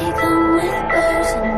become with person